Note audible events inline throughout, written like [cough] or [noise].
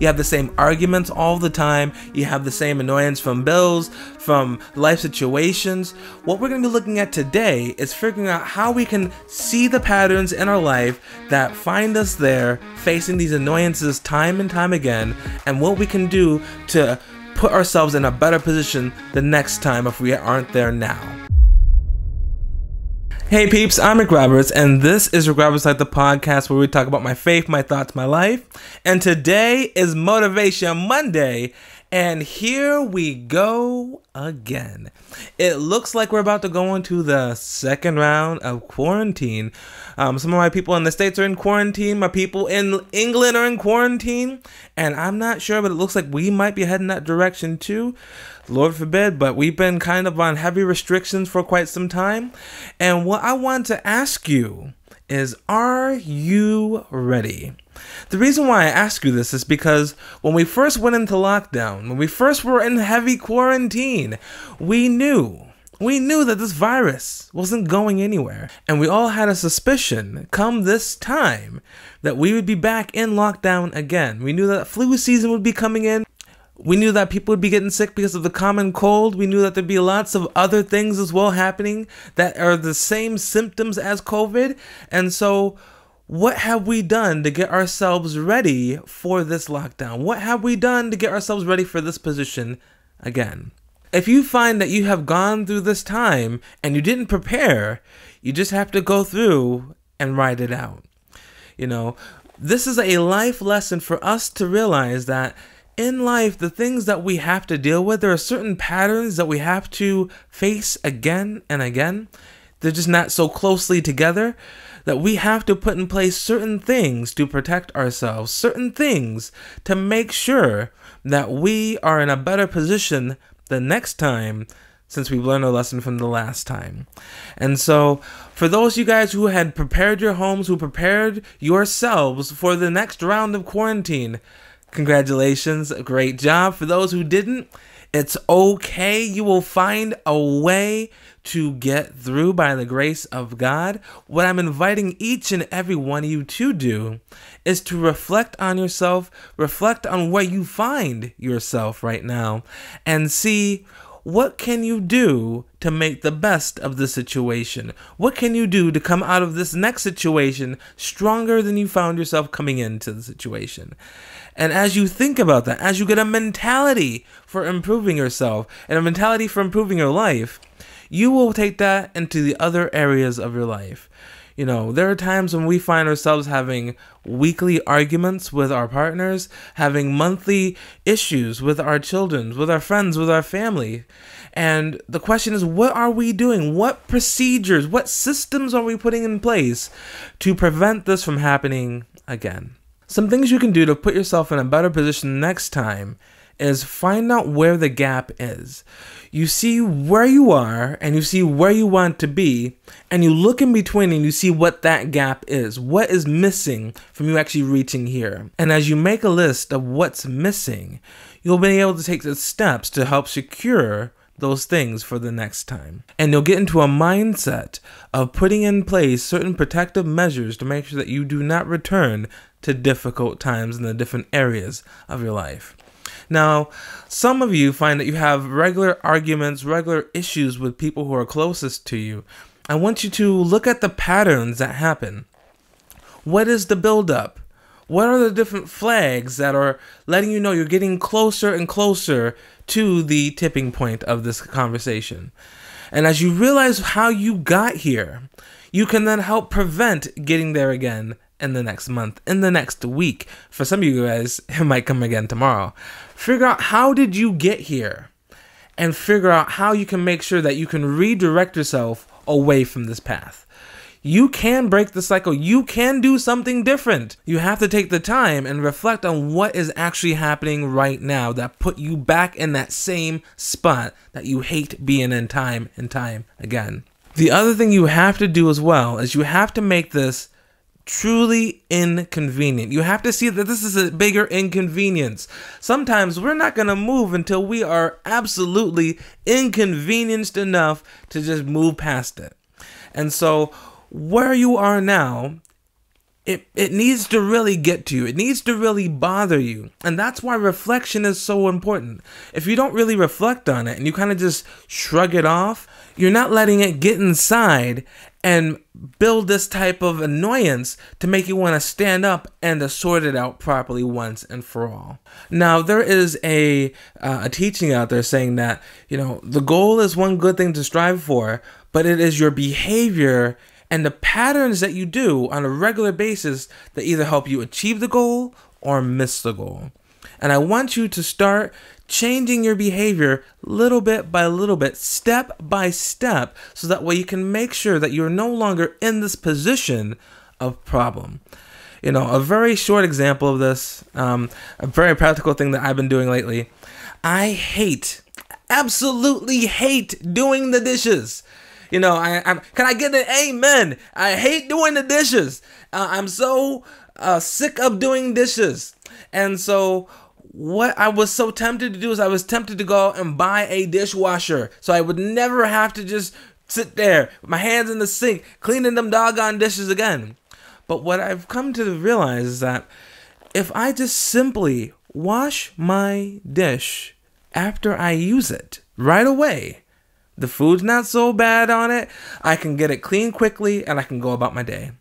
You have the same arguments all the time. You have the same annoyance from bills, from life situations. What we're going to be looking at today is figuring out how we can see the patterns in our life that find us there facing these annoyances time and time again, and what we can do to put ourselves in a better position the next time if we aren't there now. Hey peeps, I'm Rick Roberts, and this is Rick Roberts Life, the podcast where we talk about my faith, my thoughts, my life. And today is Motivation Monday, and here we go again. It looks like we're about to go into the second round of quarantine. Um, some of my people in the States are in quarantine. My people in England are in quarantine. And I'm not sure, but it looks like we might be heading that direction too. Lord forbid, but we've been kind of on heavy restrictions for quite some time. And what I want to ask you is Are you ready? The reason why I ask you this is because when we first went into lockdown, when we first were in heavy quarantine, we knew. We knew that this virus wasn't going anywhere, and we all had a suspicion come this time that we would be back in lockdown again. We knew that flu season would be coming in, we knew that people would be getting sick because of the common cold. We knew that there'd be lots of other things as well happening that are the same symptoms as COVID. And so, what have we done to get ourselves ready for this lockdown? What have we done to get ourselves ready for this position again? If you find that you have gone through this time and you didn't prepare, you just have to go through and ride it out. You know, this is a life lesson for us to realize that in life, the things that we have to deal with, there are certain patterns that we have to face again and again. They're just not so closely together that we have to put in place certain things to protect ourselves, certain things to make sure that we are in a better position the next time since we've learned a lesson from the last time. And so, for those you guys who had prepared your homes, who prepared yourselves for the next round of quarantine, Congratulations, great job. For those who didn't, it's okay. You will find a way to get through by the grace of God. What I'm inviting each and every one of you to do is to reflect on yourself, reflect on where you find yourself right now, and see what can you do to make the best of the situation? What can you do to come out of this next situation stronger than you found yourself coming into the situation? And as you think about that, as you get a mentality for improving yourself and a mentality for improving your life, you will take that into the other areas of your life. You know, there are times when we find ourselves having weekly arguments with our partners, having monthly issues with our children, with our friends, with our family. And the question is, what are we doing? What procedures, what systems are we putting in place to prevent this from happening again? Some things you can do to put yourself in a better position next time is find out where the gap is. You see where you are and you see where you want to be, and you look in between and you see what that gap is. What is missing from you actually reaching here? And as you make a list of what's missing, you'll be able to take the steps to help secure those things for the next time. And you'll get into a mindset of putting in place certain protective measures to make sure that you do not return to difficult times in the different areas of your life. Now, some of you find that you have regular arguments, regular issues with people who are closest to you. I want you to look at the patterns that happen. What is the buildup? What are the different flags that are letting you know you're getting closer and closer to the tipping point of this conversation. And as you realize how you got here, you can then help prevent getting there again in the next month, in the next week. For some of you guys, [laughs] it might come again tomorrow. Figure out how did you get here and figure out how you can make sure that you can redirect yourself away from this path. You can break the cycle. You can do something different. You have to take the time and reflect on what is actually happening right now that put you back in that same spot that you hate being in time and time again. The other thing you have to do as well is you have to make this truly inconvenient. You have to see that this is a bigger inconvenience. Sometimes we're not going to move until we are absolutely inconvenienced enough to just move past it. And so where you are now it, it needs to really get to you. It needs to really bother you. And that's why reflection is so important. If you don't really reflect on it and you kind of just shrug it off, you're not letting it get inside and build this type of annoyance to make you want to stand up and to sort it out properly once and for all. Now, there is a, uh, a teaching out there saying that, you know, the goal is one good thing to strive for, but it is your behavior and the patterns that you do on a regular basis that either help you achieve the goal or miss the goal. And I want you to start changing your behavior little bit by little bit, step by step, so that way you can make sure that you're no longer in this position of problem. You know, a very short example of this, um, a very practical thing that I've been doing lately. I hate, absolutely hate doing the dishes. You know, I, I'm, can I get an amen? I hate doing the dishes. Uh, I'm so uh, sick of doing dishes. And so, what I was so tempted to do is I was tempted to go and buy a dishwasher so I would never have to just sit there, with my hands in the sink, cleaning them doggone dishes again. But what I've come to realize is that if I just simply wash my dish after I use it right away, the food's not so bad on it. I can get it clean quickly and I can go about my day.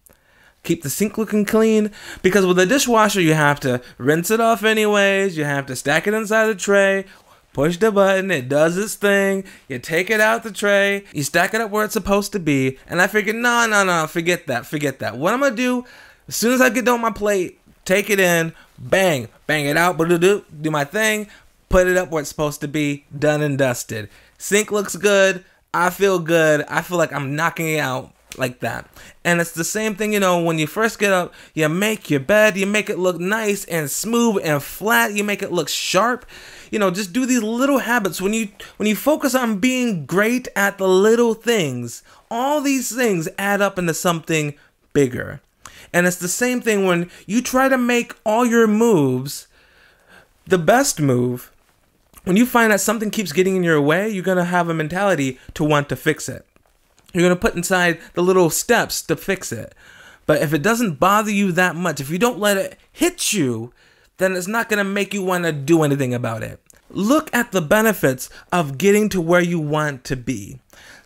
Keep the sink looking clean because with a dishwasher, you have to rinse it off anyways. You have to stack it inside the tray, push the button, it does its thing. You take it out the tray, you stack it up where it's supposed to be. And I figured, no, no, no, forget that, forget that. What I'm gonna do, as soon as I get done my plate, take it in, bang, bang it out, do my thing, put it up where it's supposed to be, done and dusted. Sink looks good. I feel good. I feel like I'm knocking it out like that. And it's the same thing, you know, when you first get up, you make your bed, you make it look nice and smooth and flat, you make it look sharp. You know, just do these little habits when you when you focus on being great at the little things, all these things add up into something bigger. And it's the same thing when you try to make all your moves the best move when you find that something keeps getting in your way, you're going to have a mentality to want to fix it. You're going to put inside the little steps to fix it. But if it doesn't bother you that much, if you don't let it hit you, then it's not going to make you want to do anything about it. Look at the benefits of getting to where you want to be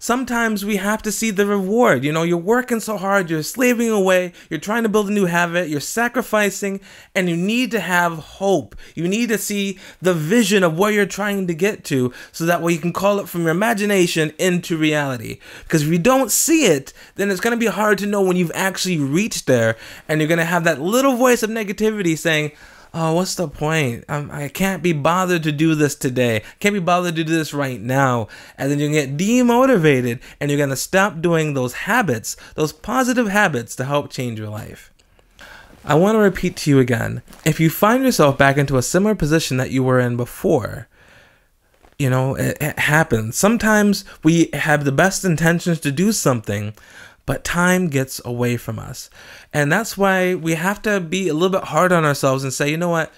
sometimes we have to see the reward. You know, you're working so hard, you're slaving away, you're trying to build a new habit, you're sacrificing, and you need to have hope. You need to see the vision of where you're trying to get to so that way you can call it from your imagination into reality. Because if you don't see it, then it's going to be hard to know when you've actually reached there, and you're going to have that little voice of negativity saying, oh, what's the point? I'm, I can't be bothered to do this today. Can't be bothered to do this right now. And then you get demotivated and you're going to stop doing those habits, those positive habits to help change your life. I want to repeat to you again if you find yourself back into a similar position that you were in before, you know, it, it happens. Sometimes we have the best intentions to do something, but time gets away from us. And that's why we have to be a little bit hard on ourselves and say, you know what?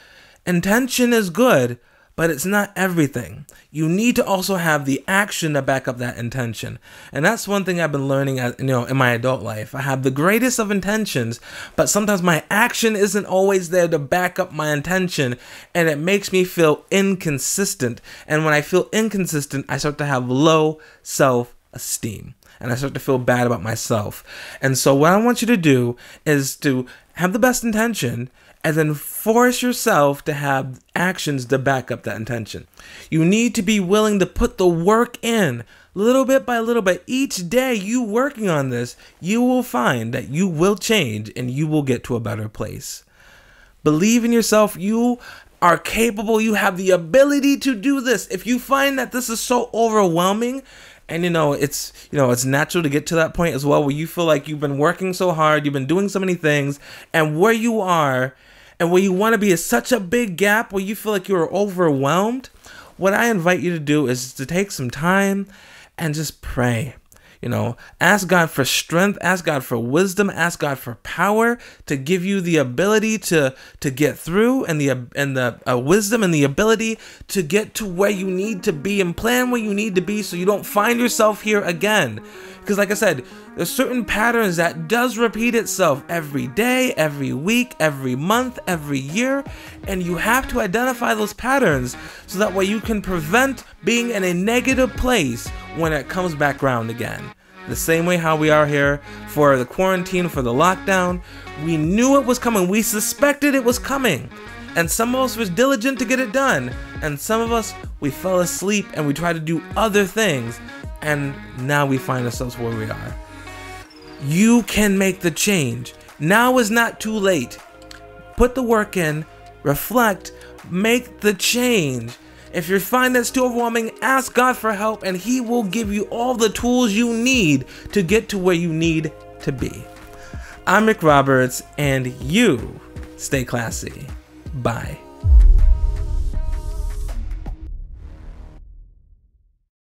Intention is good, but it's not everything. You need to also have the action to back up that intention. And that's one thing I've been learning as, you know in my adult life. I have the greatest of intentions, but sometimes my action isn't always there to back up my intention and it makes me feel inconsistent. And when I feel inconsistent, I start to have low self-esteem and I start to feel bad about myself. And so, what I want you to do is to have the best intention and then force yourself to have actions to back up that intention. You need to be willing to put the work in little bit by little bit. Each day you working on this, you will find that you will change and you will get to a better place. Believe in yourself. You are capable. You have the ability to do this. If you find that this is so overwhelming, and you know it's you know it's natural to get to that point as well where you feel like you've been working so hard you've been doing so many things and where you are and where you want to be is such a big gap where you feel like you're overwhelmed. What i invite you to do is to take some time and just pray You know, ask God for strength, ask God for wisdom, ask God for power to give you the ability to to get through and the and the uh, wisdom and the ability to get to where you need to be and plan where you need to be so you don't find yourself here again. Because like I said, there's certain patterns that does repeat itself every day, every week, every month, every year, and you have to identify those patterns so that way you can prevent being in a negative place when it comes back around again. The same way how we are here for the quarantine, for the lockdown. We knew it was coming. We suspected it was coming. And some of us was diligent to get it done. And some of us, we fell asleep and we tried to do other things and now we find ourselves where we are. You can make the change. Now is not too late. Put the work in, reflect, make the change. If you find that's too overwhelming, ask God for help and He will give you all the tools you need to get to where you need to be. I'm Rick Roberts, and you stay classy. Bye.